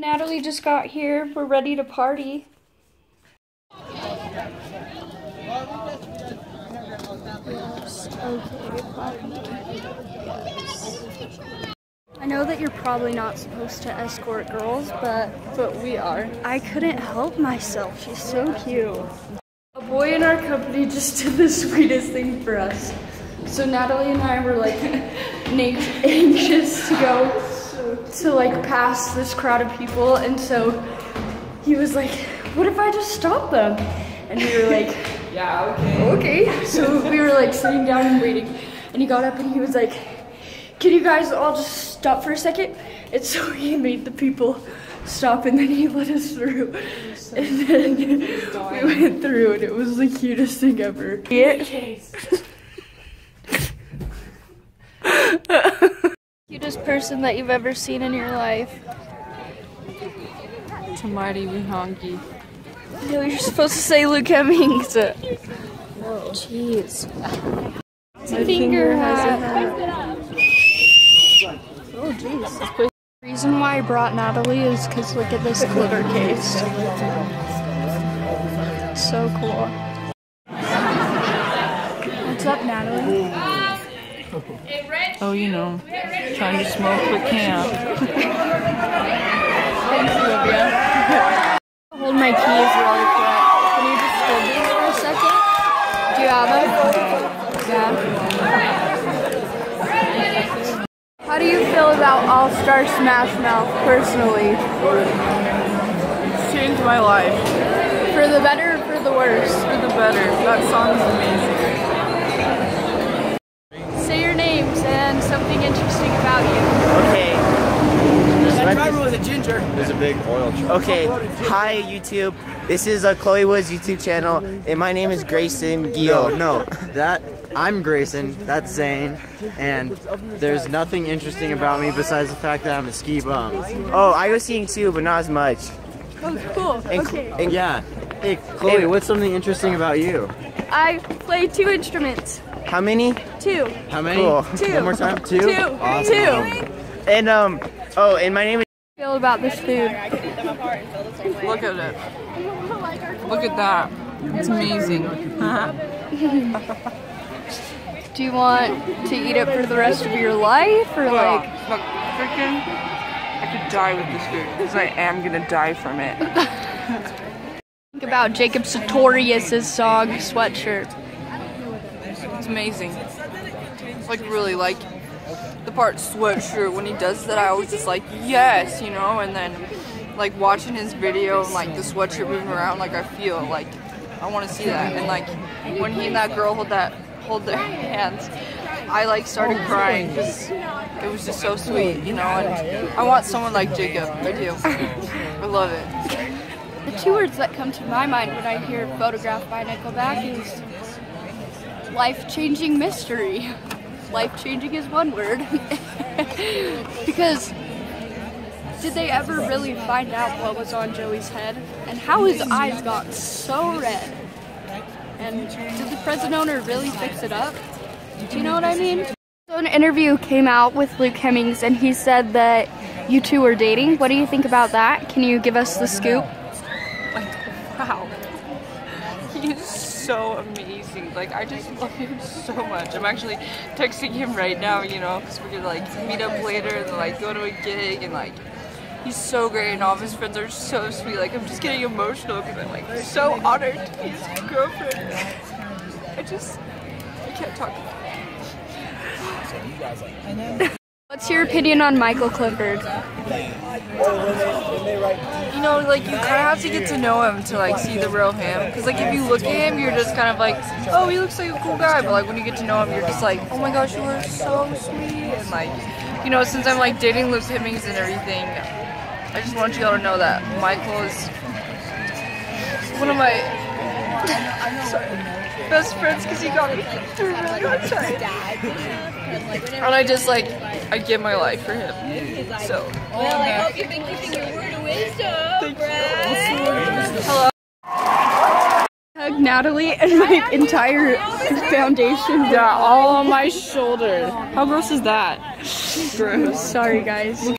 Natalie just got here. We're ready to party. I know that you're probably not supposed to escort girls, but But we are. I couldn't help myself. She's so cute. A boy in our company just did the sweetest thing for us. So Natalie and I were like anxious to go to like pass this crowd of people, and so he was like, "What if I just stop them?" And we were like, Yeah, okay. "Okay." So we were like sitting down and waiting, and he got up and he was like, "Can you guys all just stop for a second? And so he made the people stop, and then he let us through, and then we went through, and it was the cutest thing ever. Cutest person that you've ever seen in your life. Tamari Wihongi. No, you're supposed to say Luke Hemmings. Jeez. Finger hat. Oh, jeez. The reason why I brought Natalie is because look at this glitter case. So cool. What's up, Natalie? Oh, you know, trying to smoke for camp. Thanks, Olivia. Hold my keys really quick. Can you just hold these for a second? Do you have them? Yeah. How do you feel about All Star Smash Mouth personally? Changed my life For the better or for the worse? for the better. That song is amazing. Say your names and something interesting about you. Okay. That driver was a ginger. There's a big oil truck. Okay. Hi YouTube. This is a Chloe Woods YouTube channel, and my name is Grayson No, Gio. no, that I'm Grayson. That's Zane, and there's nothing interesting about me besides the fact that I'm a ski bum. Oh, I go skiing too, but not as much. Oh, cool. And, Okay. and- Yeah. Hey, Chloe, what's something interesting about you? I play two instruments. How many? Two. How many? Cool. Two. One more time. Two. Two. Awesome. Two. And um. Oh, and my name is. Feel about this food. Look at it. Look at that. It's amazing. Do you want to eat it for the rest of your life or like Look, freaking, I could die with this food because I am gonna die from it. think about Jacob Sartorius' song Sweatshirt? It's amazing. Like really, like the part sweatshirt when he does that, I always just like, yes, you know. And then like watching his video and like the sweatshirt moving around, like I feel like I want to see that. And like when he and that girl hold that hold their hands, I like started crying because it was just so sweet, you know. And I want someone like Jacob. I do. I love it. The two words that come to my mind when I hear Photographed by Nickelback is life-changing mystery. Life-changing is one word. because did they ever really find out what was on Joey's head and how his eyes got so red? And did the present owner really fix it up? Do you know what I mean? So an interview came out with Luke Hemmings and he said that you two are dating. What do you think about that? Can you give us the scoop? Like, wow. He's so amazing. Like, I just love him so much. I'm actually texting him right now, you know, because we're gonna like meet up later and like go to a gig and like. He's so great and all of his friends are so sweet. Like I'm just getting emotional because I'm like so honored to be his girlfriend. I just I can't talk about it. What's your opinion on Michael Clifford? you know, like you kind of have to get to know him to like see the real him. Because like if you look at him, you're just kind of like, oh, he looks like a cool guy. But like when you get to know him, you're just like, oh my gosh, you are so sweet. And like, you know, since I'm like dating Luke Hemmings and everything, I just want you all to know that Michael is one of my best friends because he got me through really hard time. And I just like, I give my life for him. So. Well, I hope you've been keeping your word of wisdom, Brad. Hug Natalie and my entire foundation. Yeah, all on my shoulder. How gross is that? Gross. Sorry, guys.